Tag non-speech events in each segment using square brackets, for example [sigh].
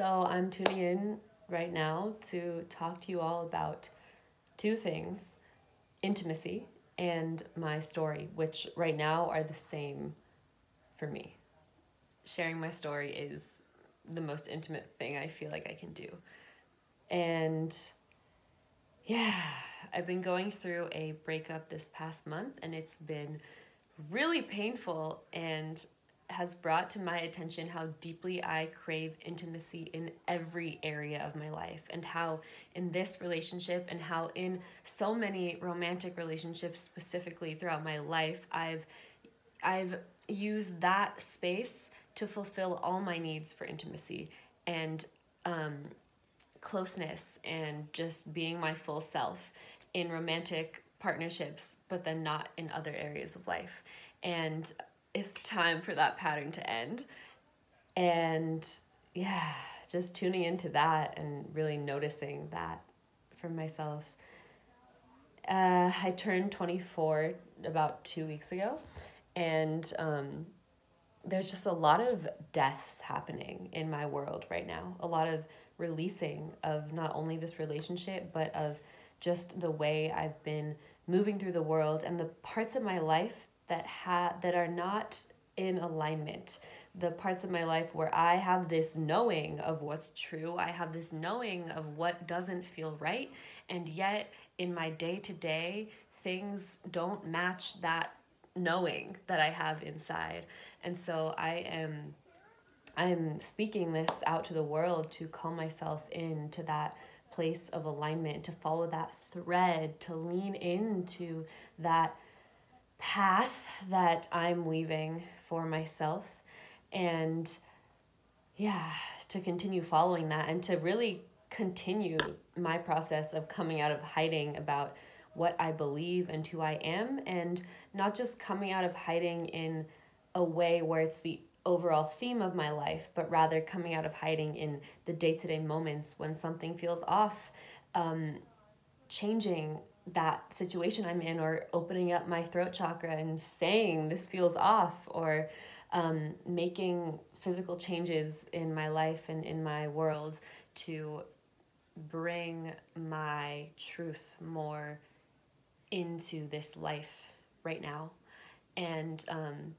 So I'm tuning in right now to talk to you all about two things intimacy and my story, which right now are the same for me. Sharing my story is the most intimate thing I feel like I can do. And yeah, I've been going through a breakup this past month and it's been really painful and has brought to my attention how deeply I crave intimacy in every area of my life, and how in this relationship, and how in so many romantic relationships specifically throughout my life, I've I've used that space to fulfill all my needs for intimacy and um, closeness and just being my full self in romantic partnerships, but then not in other areas of life. And it's time for that pattern to end. And yeah, just tuning into that and really noticing that for myself. Uh, I turned 24 about two weeks ago, and um, there's just a lot of deaths happening in my world right now. A lot of releasing of not only this relationship, but of just the way I've been moving through the world and the parts of my life that ha- that are not in alignment the parts of my life where I have this knowing of what's true, I have this knowing of what doesn't feel right, and yet in my day to day, things don't match that knowing that I have inside. And so I am I'm speaking this out to the world to call myself into that place of alignment, to follow that thread, to lean into that path that I'm weaving for myself. And yeah, to continue following that and to really continue my process of coming out of hiding about what I believe and who I am, and not just coming out of hiding in a way where it's the overall theme of my life, but rather coming out of hiding in the day to day moments when something feels off, um, changing that situation I'm in or opening up my throat chakra and saying this feels off or um, making physical changes in my life and in my world to bring my truth more into this life right now. And um,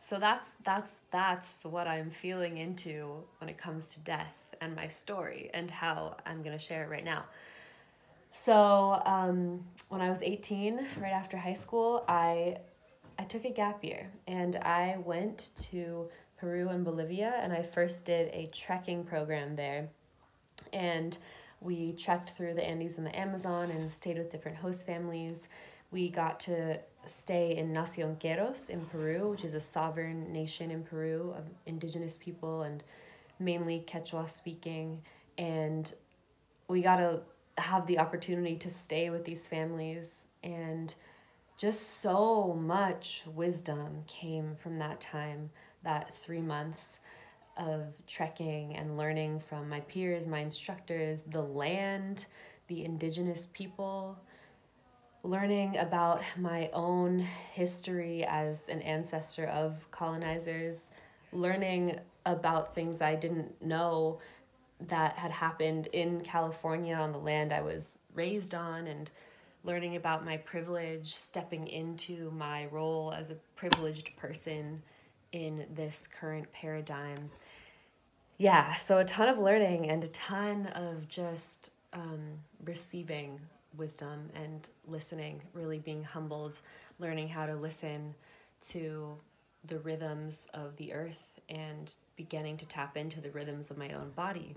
so that's that's that's what i'm feeling into when it comes to death and my story and how i'm going to share it right now so um, when I was 18, right after high school, I I took a gap year and I went to Peru and Bolivia and I first did a trekking program there. And we trekked through the Andes and the Amazon and stayed with different host families. We got to stay in Nacion Queros in Peru, which is a sovereign nation in Peru of indigenous people and mainly Quechua speaking. And we got to have the opportunity to stay with these families and just so much wisdom came from that time that three months of trekking and learning from my peers my instructors the land the indigenous people learning about my own history as an ancestor of colonizers learning about things i didn't know that had happened in California on the land I was raised on and learning about my privilege, stepping into my role as a privileged person in this current paradigm. Yeah, so a ton of learning and a ton of just um, receiving wisdom and listening, really being humbled, learning how to listen to the rhythms of the earth and beginning to tap into the rhythms of my own body.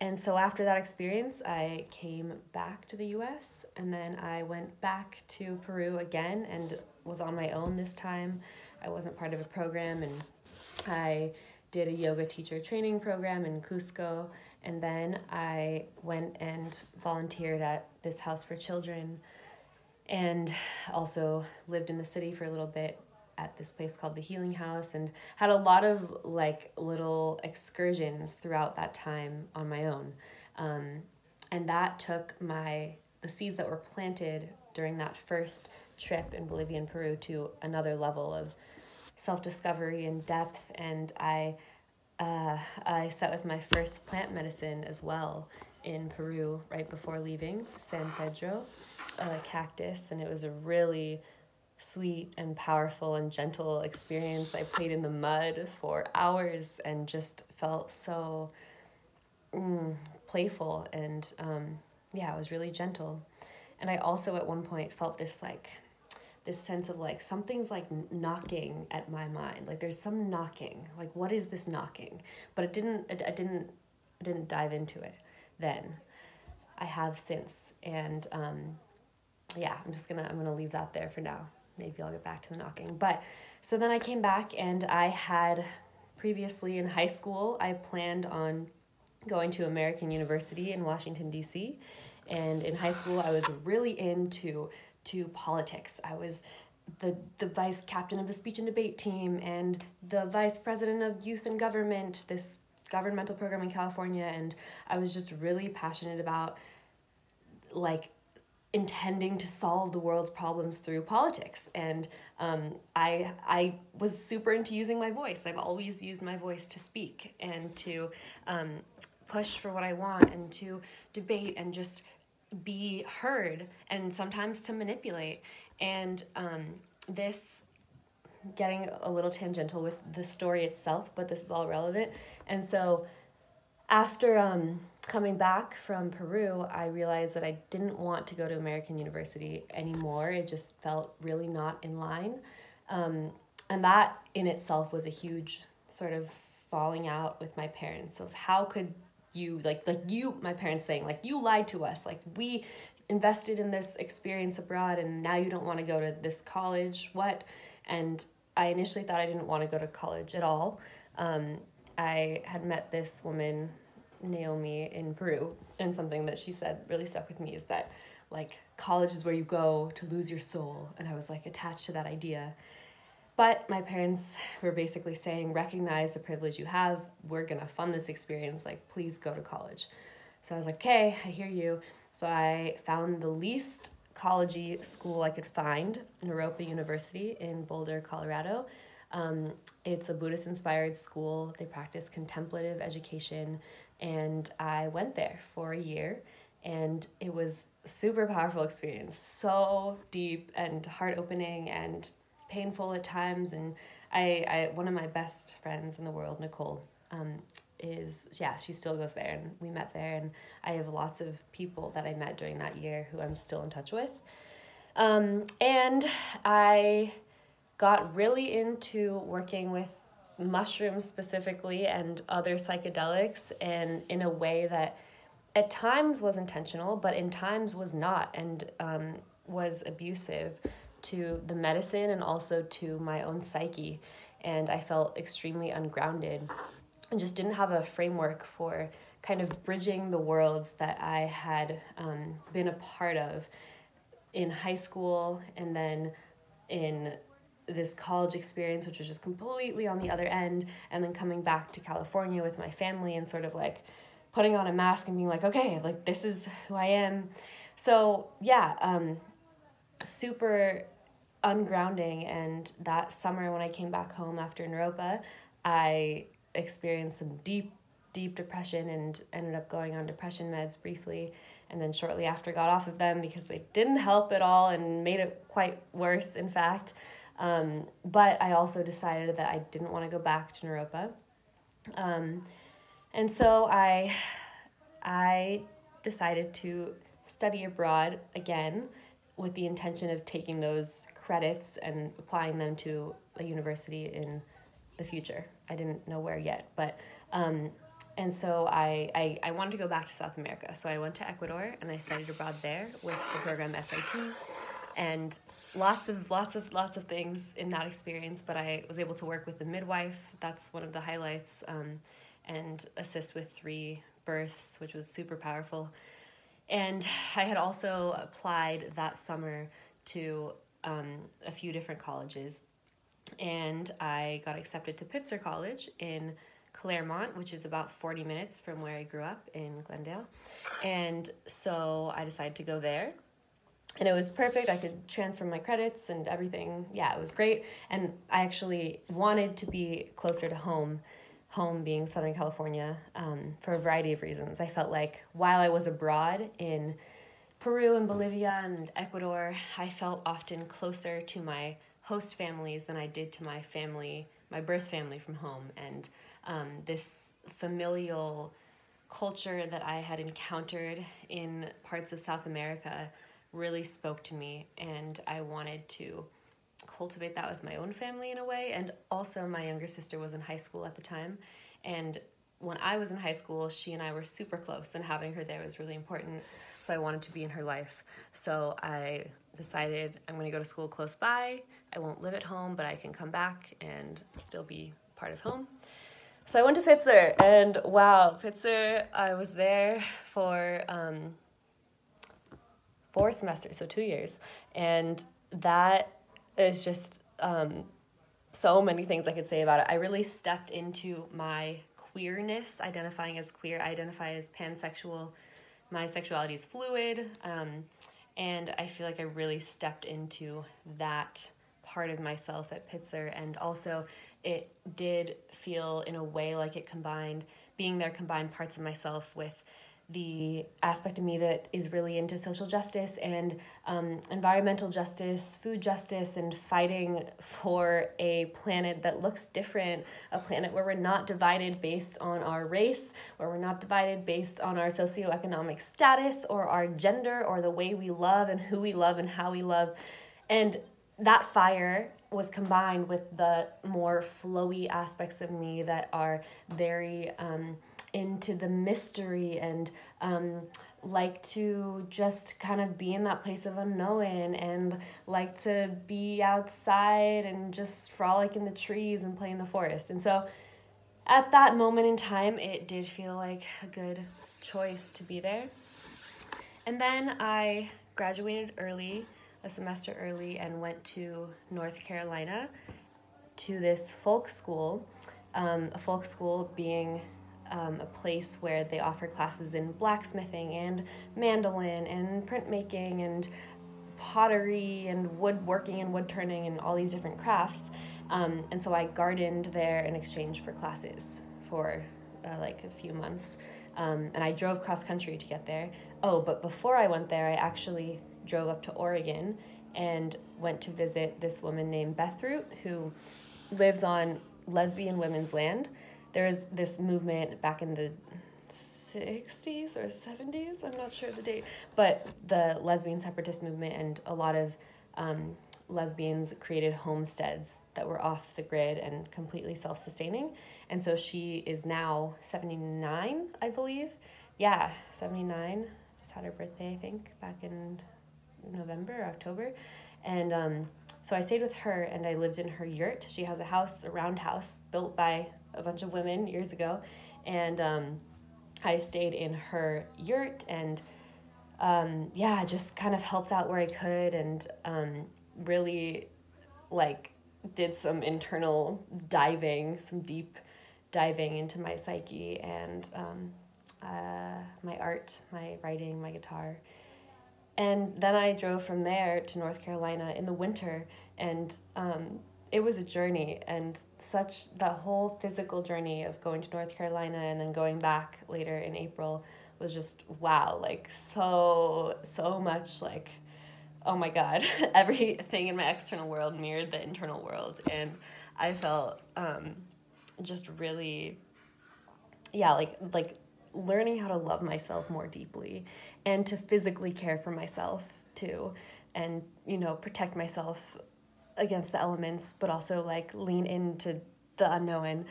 And so after that experience, I came back to the US and then I went back to Peru again and was on my own this time. I wasn't part of a program and I did a yoga teacher training program in Cusco and then I went and volunteered at this house for children and also lived in the city for a little bit at this place called the Healing House and had a lot of like little excursions throughout that time on my own. Um, and that took my the seeds that were planted during that first trip in Bolivia and Peru to another level of self discovery and depth. And I uh, I sat with my first plant medicine as well in Peru right before leaving San Pedro, a cactus, and it was a really sweet and powerful and gentle experience. I played in the mud for hours and just felt so mm, playful and um, yeah, it was really gentle. And I also at one point felt this like this sense of like something's like knocking at my mind. Like there's some knocking. Like what is this knocking? But it didn't it, I didn't I didn't dive into it then. I have since. And um, yeah I'm just gonna I'm gonna leave that there for now maybe I'll get back to the knocking but so then I came back and I had previously in high school I planned on going to American University in Washington D.C. and in high school I was really into to politics. I was the, the vice captain of the speech and debate team and the vice president of youth and government, this governmental program in California. And I was just really passionate about like intending to solve the world's problems through politics. And um, I, I was super into using my voice. I've always used my voice to speak and to um, push for what I want and to debate and just be heard and sometimes to manipulate. And um, this getting a little tangential with the story itself, but this is all relevant. And so after um, coming back from Peru, I realized that I didn't want to go to American University anymore. It just felt really not in line. Um, and that in itself was a huge sort of falling out with my parents of how could you like like you my parents saying like you lied to us like we invested in this experience abroad and now you don't want to go to this college what and i initially thought i didn't want to go to college at all um, i had met this woman naomi in peru and something that she said really stuck with me is that like college is where you go to lose your soul and i was like attached to that idea but my parents were basically saying, recognize the privilege you have. We're to fund this experience. Like, please go to college. So I was like, okay, I hear you. So I found the least collegey school I could find, Naropa University in Boulder, Colorado. Um, it's a Buddhist inspired school. They practice contemplative education. And I went there for a year and it was super powerful experience so deep and heart opening and painful at times and I, I one of my best friends in the world nicole um, is yeah she still goes there and we met there and i have lots of people that i met during that year who i'm still in touch with. Um, and i got really into working with mushrooms specifically and other psychedelics and in a way that at times was intentional but in times was not and um, was abusive to the medicine and also to my own psyche. And I felt extremely ungrounded and just didn't have a framework for kind of bridging the worlds that I had um, been a part of in high school and then in this college experience, which was just completely on the other end, and then coming back to California with my family and sort of like putting on a mask and being like, okay, like this is who I am. So, yeah, um, super ungrounding. And that summer, when I came back home after Naropa, I experienced some deep, deep depression and ended up going on depression meds briefly. And then shortly after, got off of them because they didn't help at all and made it quite worse, in fact. Um, but I also decided that I didn't want to go back to Naropa. Um, and so I, I decided to study abroad again with the intention of taking those credits and applying them to a university in the future. I didn't know where yet, but um, and so I, I, I wanted to go back to South America. So I went to Ecuador and I studied abroad there with the program SIT and lots of lots of lots of things in that experience but i was able to work with the midwife that's one of the highlights um, and assist with three births which was super powerful and i had also applied that summer to um, a few different colleges. And I got accepted to Pitzer College in Claremont, which is about 40 minutes from where I grew up in Glendale. And so I decided to go there. And it was perfect. I could transfer my credits and everything. Yeah, it was great. And I actually wanted to be closer to home home being Southern California um, for a variety of reasons. I felt like while I was abroad in Peru and Bolivia and Ecuador, I felt often closer to my host families than I did to my family, my birth family from home. And um, this familial culture that I had encountered in parts of South America really spoke to me, and I wanted to cultivate that with my own family in a way. And also, my younger sister was in high school at the time, and when I was in high school, she and I were super close, and having her there was really important. So I wanted to be in her life. So I decided I'm going to go to school close by. I won't live at home, but I can come back and still be part of home. So I went to Pitzer, and wow, Pitzer, I was there for um, four semesters, so two years. And that is just um, so many things I could say about it. I really stepped into my queerness, identifying as queer. I identify as pansexual. My sexuality is fluid. Um, and I feel like I really stepped into that part of myself at Pitzer. And also, it did feel in a way like it combined, being there combined parts of myself with the aspect of me that is really into social justice and um, environmental justice, food justice, and fighting for a planet that looks different, a planet where we're not divided based on our race, where we're not divided based on our socioeconomic status or our gender or the way we love and who we love and how we love. And that fire was combined with the more flowy aspects of me that are very. Um, into the mystery and um, like to just kind of be in that place of unknowing and like to be outside and just frolic in the trees and play in the forest. And so at that moment in time, it did feel like a good choice to be there. And then I graduated early, a semester early, and went to North Carolina to this folk school. Um, a folk school being um, a place where they offer classes in blacksmithing and mandolin and printmaking and pottery and woodworking and wood turning and all these different crafts. Um, and so I gardened there in exchange for classes for uh, like a few months. Um, and I drove cross country to get there. Oh, but before I went there, I actually drove up to Oregon and went to visit this woman named Beth Root who lives on lesbian women's land there's this movement back in the 60s or 70s, I'm not sure the date, but the lesbian separatist movement and a lot of um, lesbians created homesteads that were off the grid and completely self sustaining. And so she is now 79, I believe. Yeah, 79. Just had her birthday, I think, back in November, October. And um, so I stayed with her and I lived in her yurt. She has a house, a round house, built by a bunch of women years ago, and um, I stayed in her yurt and um, yeah, just kind of helped out where I could and um, really like did some internal diving, some deep diving into my psyche and um, uh, my art, my writing, my guitar. And then I drove from there to North Carolina in the winter and um, it was a journey and such that whole physical journey of going to North Carolina and then going back later in April was just wow like so so much like oh my god [laughs] everything in my external world mirrored the internal world. And I felt um, just really yeah like like learning how to love myself more deeply and to physically care for myself too and you know protect myself against the elements, but also like lean into the unknown.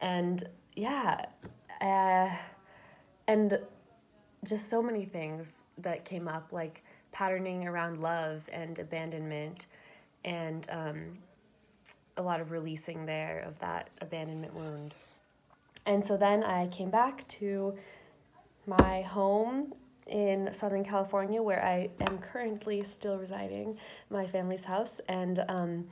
And yeah, uh, and just so many things that came up, like patterning around love and abandonment, and um, a lot of releasing there of that abandonment wound. And so then I came back to my home in Southern California, where I am currently still residing, my family's house. And um,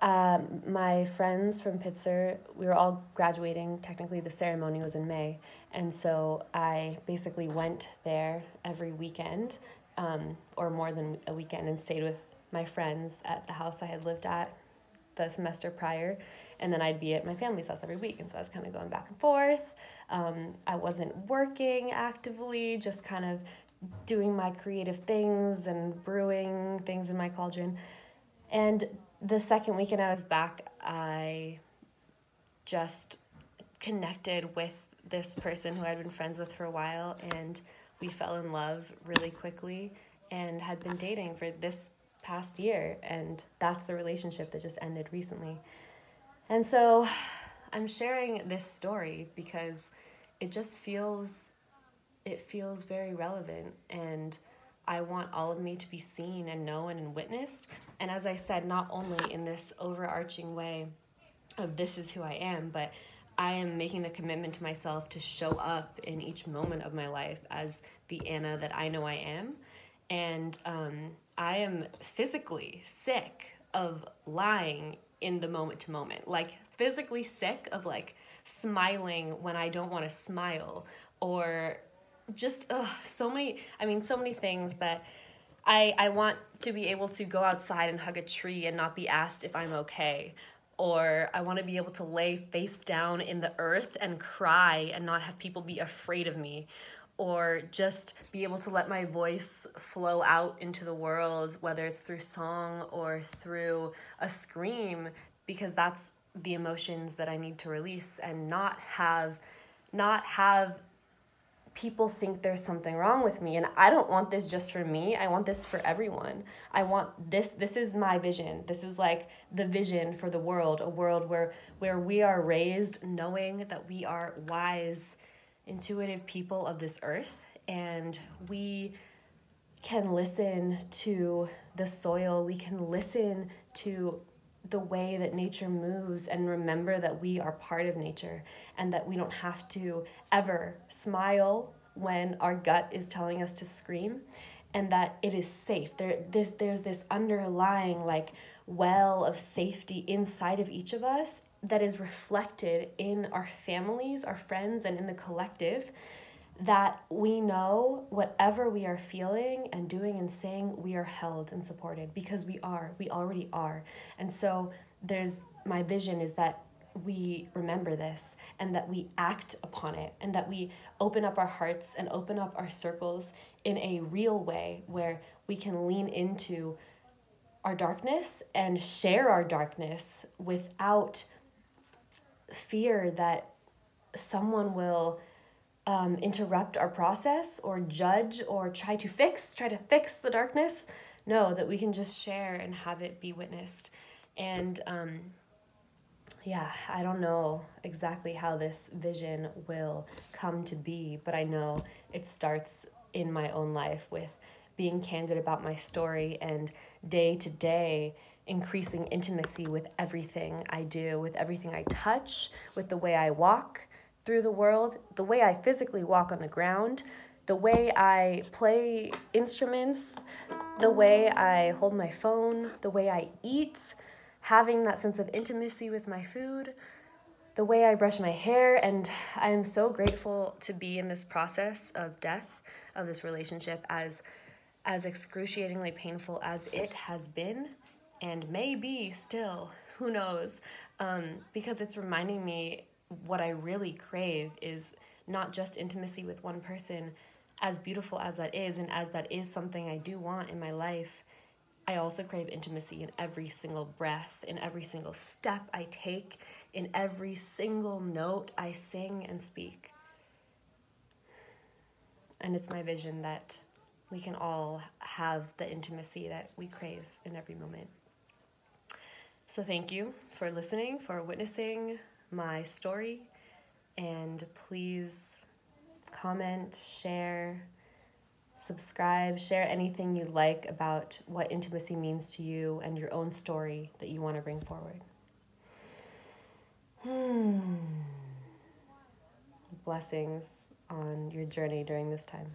uh, my friends from Pitzer, we were all graduating. Technically, the ceremony was in May. And so I basically went there every weekend, um, or more than a weekend, and stayed with my friends at the house I had lived at the semester prior, and then I'd be at my family's house every week, and so I was kind of going back and forth. Um, I wasn't working actively, just kind of doing my creative things and brewing things in my cauldron. And the second weekend I was back, I just connected with this person who I'd been friends with for a while, and we fell in love really quickly and had been dating for this past year. And that's the relationship that just ended recently. And so I'm sharing this story because it just feels it feels very relevant and I want all of me to be seen and known and witnessed. And as I said, not only in this overarching way of this is who I am, but I am making the commitment to myself to show up in each moment of my life as the Anna that I know I am. And um, I am physically sick of lying in the moment to moment, like physically sick of like smiling when I don't want to smile or just ugh, so many I mean so many things that I I want to be able to go outside and hug a tree and not be asked if I'm okay. Or I want to be able to lay face down in the earth and cry and not have people be afraid of me or just be able to let my voice flow out into the world whether it's through song or through a scream because that's the emotions that I need to release and not have not have people think there's something wrong with me. And i don't want this just for me. I want this for everyone. I want this this is my vision. This is like the vision for the world a world where where we are raised knowing that we are wise intuitive people of this earth and we can listen to the soil. We can listen to the way that nature moves and remember that we are part of nature and that we don't have to ever smile when our gut is telling us to scream and that it is safe. There this there's this underlying like well of safety inside of each of us that is reflected in our families our friends and in the collective that we know whatever we are feeling and doing and saying, we are held and supported because we are. We already are. And so there's my vision is that we remember this and that we act upon it and that we open up our hearts and open up our circles in a real way where we can lean into our darkness and share our darkness without fear that someone will um, interrupt our process or judge or try to fix, try to fix the darkness. No, that we can just share and have it be witnessed. And um, yeah, I don't know exactly how this vision will come to be, but I know it starts in my own life with being candid about my story and day to day increasing intimacy with everything I do, with everything I touch, with the way I walk through the world, the way I physically walk on the ground, the way I play instruments, the way I hold my phone, the way I eat, having that sense of intimacy with my food, the way I brush my hair. And I am so grateful to be in this process of death of this relationship as as excruciatingly painful as it has been and may be still who knows um, because it's reminding me what I really crave is not just intimacy with one person, as beautiful as that is, and as that is something I do want in my life. I also crave intimacy in every single breath, in every single step I take, in every single note I sing and speak. And it's my vision that we can all have the intimacy that we crave in every moment. So, thank you for listening, for witnessing my story. And please comment, share, subscribe, share anything you like about what intimacy means to you and your own story that you want to bring forward. Hmm. Blessings on your journey during this time.